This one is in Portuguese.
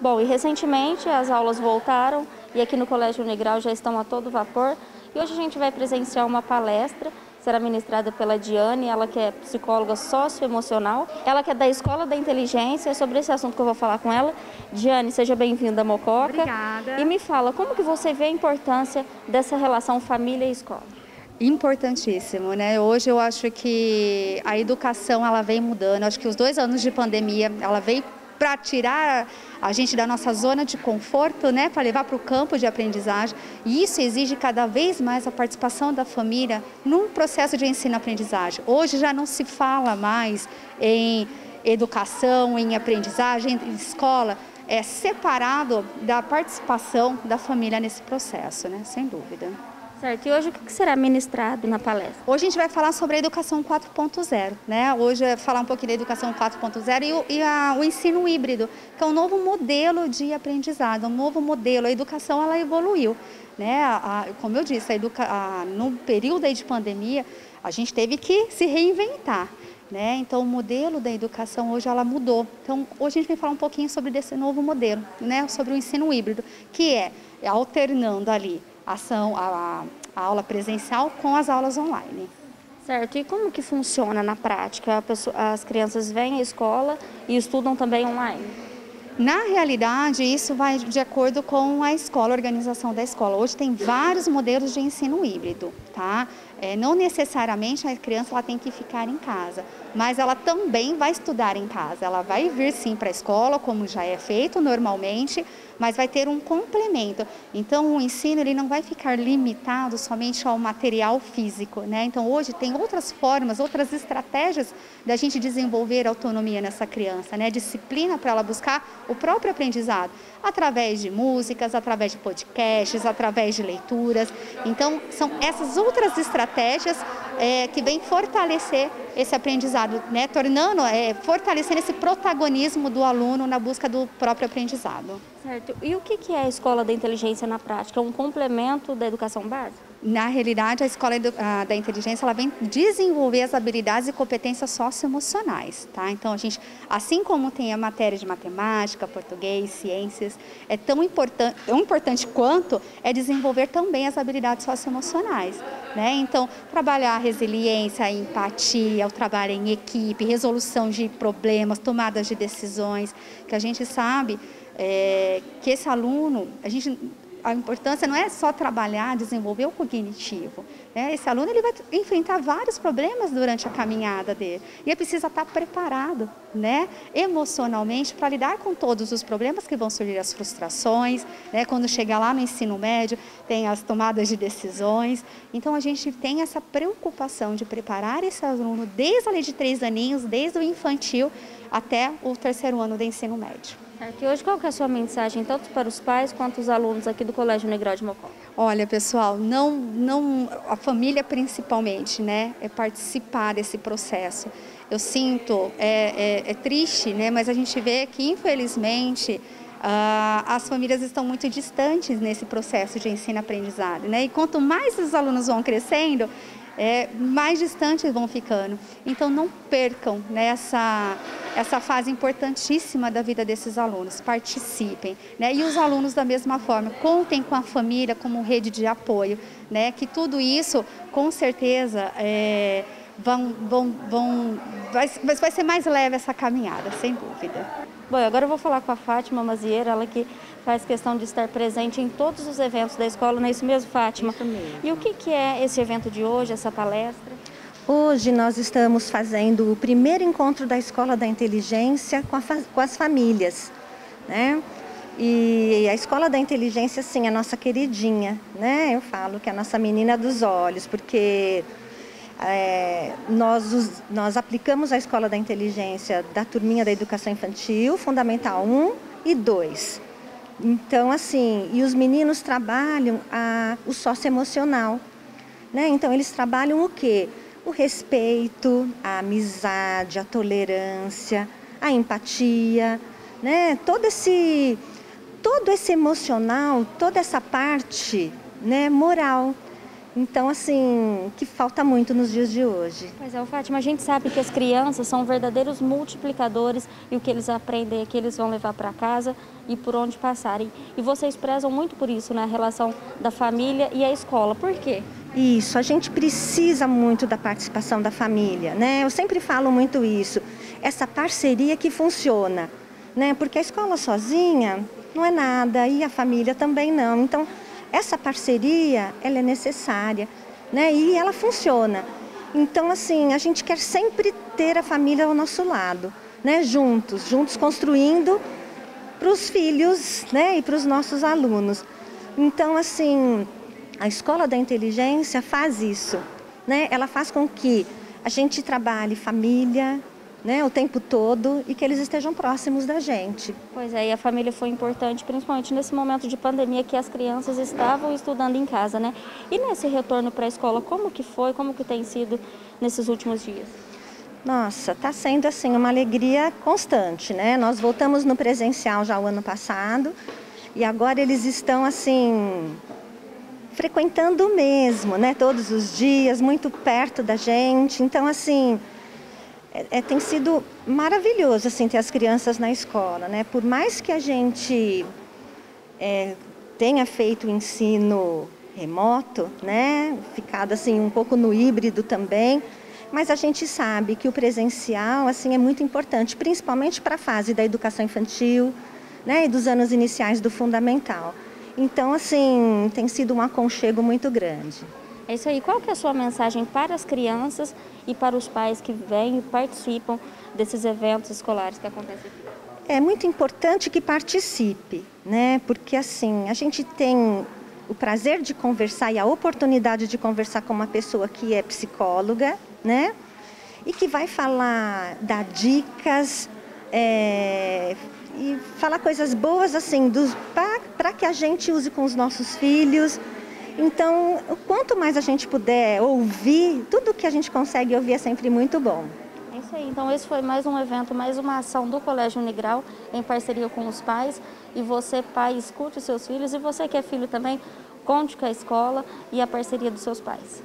Bom, e recentemente as aulas voltaram e aqui no Colégio Unigral já estão a todo vapor. E hoje a gente vai presenciar uma palestra será ministrada pela Diane, ela que é psicóloga socioemocional, ela que é da Escola da Inteligência, é sobre esse assunto que eu vou falar com ela. Diane, seja bem-vinda, Mococa. Obrigada. E me fala, como que você vê a importância dessa relação família e escola? Importantíssimo, né? Hoje eu acho que a educação ela vem mudando. Acho que os dois anos de pandemia ela veio para tirar a gente da nossa zona de conforto, né, para levar para o campo de aprendizagem. E isso exige cada vez mais a participação da família no processo de ensino-aprendizagem. Hoje já não se fala mais em educação, em aprendizagem, em escola, é separado da participação da família nesse processo, né, sem dúvida. Certo. E hoje o que será ministrado na palestra? Hoje a gente vai falar sobre a educação 4.0, né? Hoje é falar um pouquinho da educação 4.0 e, o, e a, o ensino híbrido, que é um novo modelo de aprendizado, um novo modelo. A educação ela evoluiu, né? A, a, como eu disse, educa, no período aí de pandemia, a gente teve que se reinventar. Né? Então, o modelo da educação hoje ela mudou. Então, hoje a gente vai falar um pouquinho sobre esse novo modelo, né? sobre o ensino híbrido, que é alternando ali ação, a, a aula presencial com as aulas online. Certo. E como que funciona na prática? Pessoa, as crianças vêm à escola e estudam também online? Na realidade, isso vai de acordo com a escola, a organização da escola. Hoje tem vários modelos de ensino híbrido, tá? É, não necessariamente a criança ela tem que ficar em casa, mas ela também vai estudar em casa. Ela vai vir sim para a escola, como já é feito normalmente, mas vai ter um complemento. Então, o ensino ele não vai ficar limitado somente ao material físico, né? Então, hoje tem outras formas, outras estratégias da gente desenvolver autonomia nessa criança, né? Disciplina para ela buscar o próprio aprendizado, através de músicas, através de podcasts, através de leituras. Então, são essas outras estratégias é, que vêm fortalecer esse aprendizado, né? tornando, é, fortalecendo esse protagonismo do aluno na busca do próprio aprendizado. Certo. E o que é a Escola da Inteligência na prática? É um complemento da educação básica? Na realidade, a Escola da Inteligência ela vem desenvolver as habilidades e competências socioemocionais. Tá? Então, a gente, assim como tem a matéria de matemática, português, ciências, é tão, importan tão importante quanto é desenvolver também as habilidades socioemocionais. Né? Então, trabalhar resiliência, a empatia, o trabalho em equipe, resolução de problemas, tomadas de decisões, que a gente sabe é, que esse aluno, a gente a importância não é só trabalhar, desenvolver o cognitivo. Né? Esse aluno ele vai enfrentar vários problemas durante a caminhada dele. E ele precisa estar preparado né? emocionalmente para lidar com todos os problemas que vão surgir, as frustrações. Né? Quando chegar lá no ensino médio, tem as tomadas de decisões. Então, a gente tem essa preocupação de preparar esse aluno desde a lei de três aninhos, desde o infantil até o terceiro ano do ensino médio. Aqui hoje, qual que é a sua mensagem, tanto para os pais quanto os alunos aqui do Colégio Negral de Mocó? Olha, pessoal, não, não, a família principalmente, né, é participar desse processo. Eu sinto, é, é, é triste, né, mas a gente vê que, infelizmente, Uh, as famílias estão muito distantes nesse processo de ensino-aprendizado. Né? E quanto mais os alunos vão crescendo, é, mais distantes vão ficando. Então, não percam nessa essa fase importantíssima da vida desses alunos. Participem. Né? E os alunos, da mesma forma, contem com a família como rede de apoio. Né? Que tudo isso, com certeza, é, vão, vão, vão, vai, vai ser mais leve essa caminhada, sem dúvida. Bom, agora eu vou falar com a Fátima Mazieira, ela que faz questão de estar presente em todos os eventos da escola, não é isso mesmo, Fátima? Isso mesmo. E o que, que é esse evento de hoje, essa palestra? Hoje nós estamos fazendo o primeiro encontro da Escola da Inteligência com, com as famílias, né? E a Escola da Inteligência, sim, é a nossa queridinha, né? Eu falo que é a nossa menina dos olhos, porque é, nós, nós aplicamos a Escola da Inteligência da turminha da Educação Infantil, Fundamental 1 e 2. Então, assim, e os meninos trabalham a, o socioemocional, né? Então, eles trabalham o quê? O respeito, a amizade, a tolerância, a empatia, né? Todo esse todo esse emocional, toda essa parte, né, moral. Então, assim, que falta muito nos dias de hoje. Pois é, Fátima, a gente sabe que as crianças são verdadeiros multiplicadores e o que eles aprendem é que eles vão levar para casa e por onde passarem. E vocês prezam muito por isso, na né? relação da família e a escola. Por quê? Isso, a gente precisa muito da participação da família, né? Eu sempre falo muito isso. Essa parceria que funciona, né? Porque a escola sozinha não é nada e a família também não. Então, essa parceria, ela é necessária, né? E ela funciona. Então, assim, a gente quer sempre ter a família ao nosso lado, né? Juntos, juntos construindo para os filhos, né? E para os nossos alunos. Então, assim, a Escola da Inteligência faz isso, né? Ela faz com que a gente trabalhe família, né, o tempo todo e que eles estejam próximos da gente. Pois é, e a família foi importante, principalmente nesse momento de pandemia que as crianças estavam estudando em casa, né? E nesse retorno para a escola, como que foi, como que tem sido nesses últimos dias? Nossa, está sendo assim uma alegria constante, né? Nós voltamos no presencial já o ano passado e agora eles estão assim frequentando mesmo, né? Todos os dias, muito perto da gente. Então assim, é, é, tem sido maravilhoso assim ter as crianças na escola, né? Por mais que a gente é, tenha feito o ensino remoto, né? Ficado assim um pouco no híbrido também, mas a gente sabe que o presencial assim é muito importante, principalmente para a fase da educação infantil, né? E dos anos iniciais do fundamental. Então assim tem sido um aconchego muito grande. É isso aí. Qual que é a sua mensagem para as crianças e para os pais que vêm e participam desses eventos escolares que acontecem aqui? É muito importante que participe, né? Porque assim, a gente tem o prazer de conversar e a oportunidade de conversar com uma pessoa que é psicóloga, né? E que vai falar, dar dicas é, e falar coisas boas assim para que a gente use com os nossos filhos então, quanto mais a gente puder ouvir, tudo que a gente consegue ouvir é sempre muito bom. É isso aí. Então, esse foi mais um evento, mais uma ação do Colégio Unigral, em parceria com os pais. E você, pai, escute os seus filhos. E você que é filho também, conte com a escola e a parceria dos seus pais.